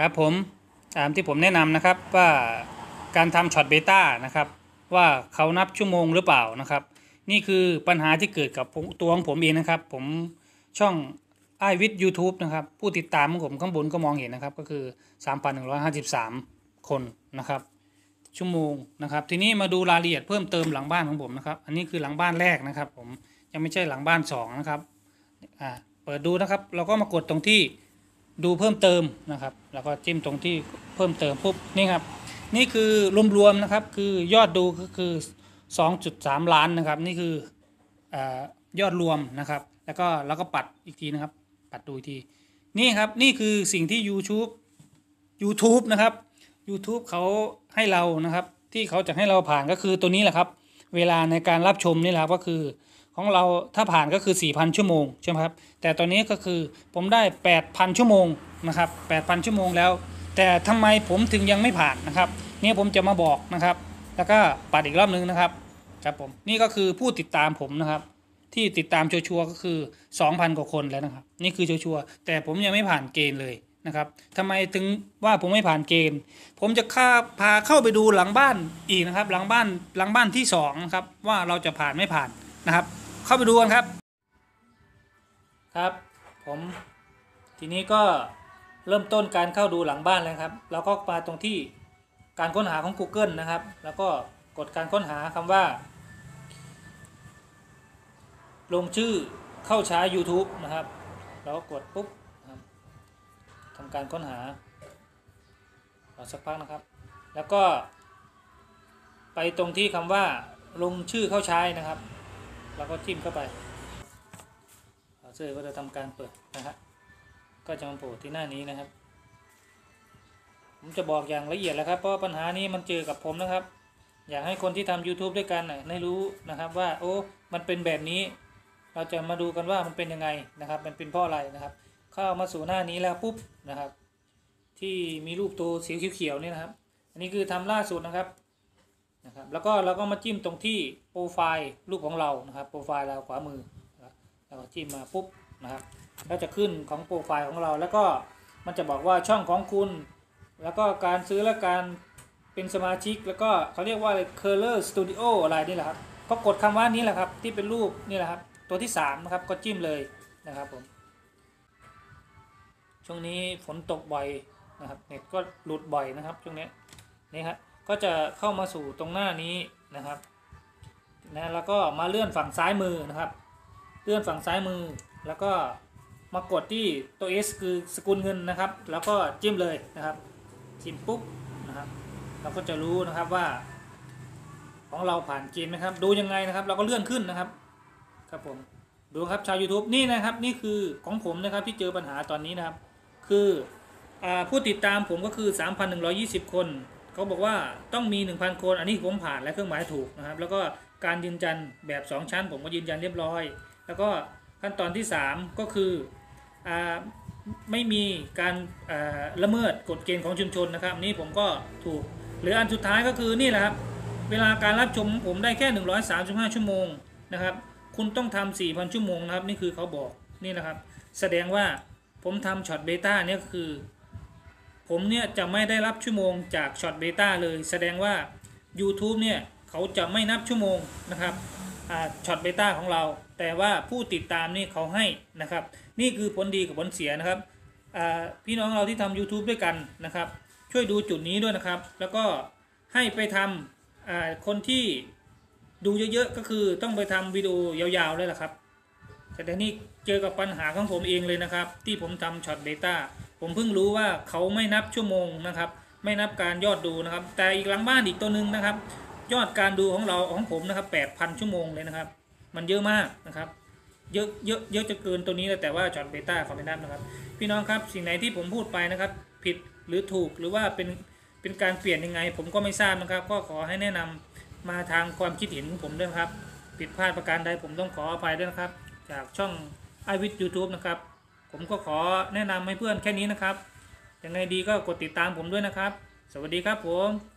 ครับผมตามที่ผมแนะนำนะครับว่าการทำช็อตเบต้านะครับว่าเขานับชั่วโมงหรือเปล่านะครับ นี่คือปัญหาที่เกิดกับตัวของผมเองนะครับ ผมช่องไอวิทยูทูบนะครับ ผู้ติดตามของผมข้างบนก็มองเห็นนะครับ ก็คือ 3,153 คนนะครับ ชั่วโมงนะครับ ทีนี้มาดูรายละเอียดเพิ่มเติมหลังบ้านของผมนะครับ อันนี้คือหลังบ้านแรกนะครับ ผมยังไม่ใช่หลังบ้านสองนะครับอ่าเปิดดูนะครับ เราก็มากดตรงที่ ดูเพิ่มเติมนะครับ แล้วก็จิ้มตรงที่เพิ่มเติมปุ๊บนี่ครับ นี่คือรวมๆนะครับคือยอดดูก็คือ 2.3 ล้านนะครับ นี่คืออยอดรวมนะครับ แล้วก็แล้วก็ปัดอีกทีนะครับ ปัดดูอีกที นี่ครับนี่คือสิ่งที่ YouTube YouTube นะครับ YouTube เขาให้เรานะครับ ที่เขาจะให้เราผ่านก็คือตัวนี้แหละครับ เวลาในการรับชมนี่แหละก็คือ ของเราถ้าผ่านก็คือ 4,000 ชั่วโมงใช่ไหมครับ แต่ตอนนี้ก็คือผมได้ 8,000 ชั่วโมงนะครับ 8,000 ชั่วโมงแล้ว แต่ทำไมผมถึงยังไม่ผ่านนะครับนี่ผมจะมาบอกนะครับ แล้วก็ปัดอีกรอบนึงนะครับครับผมนี่ก็คือผู้ติดตามผมนะครับ ที่ติดตามชัวร์ก็คือ 2,000 กว่าคนแล้วนะครับ นี่คือชัวร์แต่ผมยังไม่ผ่านเกณฑ์เลยนะครับทำไมถึงว่าผมไม่ผ่านเกณฑ์ ผมจะข้าพาเข้าไปดูหลังบ้านอีกนะครับ หลังบ้านหลังบ้านที่สองนะครับว่าเราจะผ่านไม่ผ่านนะครับ เข้าไปดูกันครับ ครับ ผมทีนี้ก็เริ่มต้นการเข้าดูหลังบ้านแล้วครับ เราก็มาตรงที่การค้นหาของ Google นะครับ แล้วก็กดการค้นหาคำว่า ลงชื่อเข้าใช้ YouTube นะครับเราก็กดปุ๊บนะครับทำการค้นหารอสักพักนะครับ แล้วก็ ไปตรงที่คำว่าลงชื่อเข้าใช้นะครับ แล้วก็จิ้มเข้าไปเซอร์ก็จะทำการเปิดนะครับก็จะมาโผล่ที่หน้านี้นะครับ ผมจะบอกอย่างละเอียดแล้วครับ เพราะปัญหานี้มันเจอกับผมนะครับ อยากให้คนที่ทำ YouTube ด้วยกันน่ะได้รู้นะครับว่าโอ้มันเป็นแบบนี้ เราจะมาดูกันว่ามันเป็นยังไงนะครับ มันเป็นเพราะอะไรนะครับ เข้ามาสู่หน้านี้แล้วปุ๊บนะครับ ที่มีรูปตัวสีเขียวๆนี่นะครับ อันนี้คือทำล่าสุดนะครับ นะครับแล้วก็เราก็มาจิ้มตรงที่โปรไฟล์รูปของเรานะครับโปรไฟล์เราขวามือนะครับแล้วก็จิ้มมาปุ๊บนะครับก็จะขึ้นของโปรไฟล์ของเรา แล้วก็มันจะบอกว่าช่องของคุณ แล้วก็การซื้อและการเป็นสมาชิก แล้วก็เขาเรียกว่าอะไร Color Studio อะไรนี่แหละครับก็กดคำว่านี้แหละครับที่เป็นรูปนี่แหละครับตัวที่3นะครับก็จิ้มเลยนะครับผมช่วงนี้ฝนตกบ่อยนะครับเน็ตก็หลุดบ่อยนะครับช่วงนี้นี่ครับ ก็จะเข้ามาสู่ตรงหน้านี้นะครับนะแล้วก็มาเลื่อนฝั่งซ้ายมือนะครับ เลื่อนฝั่งซ้ายมือแล้วก็มากดที่ตัว S คือสกุลเงินนะครับ แล้วก็จิ้มเลยนะครับจิ้มปุ๊บนะครับเราก็จะรู้นะครับว่า ของเราผ่านเกณฑ์ไหมครับ ดูยังไงนะครับ เราก็เลื่อนขึ้นนะครับครับผมดูครับชาว YouTube นี่นะครับนี่คือของผมนะครับที่เจอปัญหาตอนนี้นะครับ คืออผู้ติดตามผมก็คือ 3,120 คน เขาบอกว่าต้องมี 1,000 คน อันนี้ผมผ่านและเครื่องหมายถูกนะครับ แล้วก็การยืนยันแบบ 2 ชั้น ผมก็ยืนยันเรียบร้อย แล้วก็ขั้นตอนที่ 3 ก็คืออไม่มีการละเมิดกฎเกณฑ์ของชุมชนนะครับนี่ผมก็ถูกเหลืออันสุดท้ายก็คือนี่แหละครับเวลาการรับชมผมได้แค่ 135 ชั่วโมงนะครับ คุณต้องทำ4,000 ชั่วโมงนะครับ นี่คือเขาบอกนี่นะครับ แสดงว่าผมทำ Shorts Beta เนี่ยคือ ผมเนี่ยจะไม่ได้รับชั่วโมงจาก Shorts Beta เลย แสดงว่า YouTube เนี่ยเขาจะไม่นับชั่วโมงนะครับ Shorts Beta ของเรา แต่ว่าผู้ติดตามนี่เขาให้นะครับ นี่คือผลดีกับผลเสียนะครับพี่น้องเราที่ทำ YouTube ด้วยกันนะครับ ช่วยดูจุดนี้ด้วยนะครับ แล้วก็ให้ไปทำคนที่ดูเยอะๆก็คือต้องไปทำวิดีโอยาวๆเลยแหละครับแต่นี่เจอกับปัญหาของผมเองเลยนะครับ ที่ผมทำ Shorts Beta ผมเพิ่งรู้ว่าเขาไม่นับชั่วโมงนะครับ ไม่นับการยอดดูนะครับ แต่อีกหลังบ้านอีกตัวหนึ่งนะครับ ยอดการดูของเราของผมนะครับ8,000 ชั่วโมงเลยนะครับ มันเยอะมากนะครับเยอะเยอะเยอะจะเกินตัวนี้แต่ว่าช็อตเบต้าเขาไม่นับนะครับ พี่น้องครับสิ่งไหนที่ผมพูดไปนะครับ ผิดหรือถูกหรือว่าเป็นเป็นการเปลี่ยนยังไง ผมก็ไม่ทราบนะครับ ก็ขอให้แนะนำมาทางความคิดเห็นของผมด้วยครับ ผิดพลาดประการใดผมต้องขออภัยด้วยนะครับ จากช่องไอวิทยูทูบนะครับ ผมก็ขอแนะนำให้เพื่อนแค่นี้นะครับยังไงดีก็กดติดตามผมด้วยนะครับ สวัสดีครับผม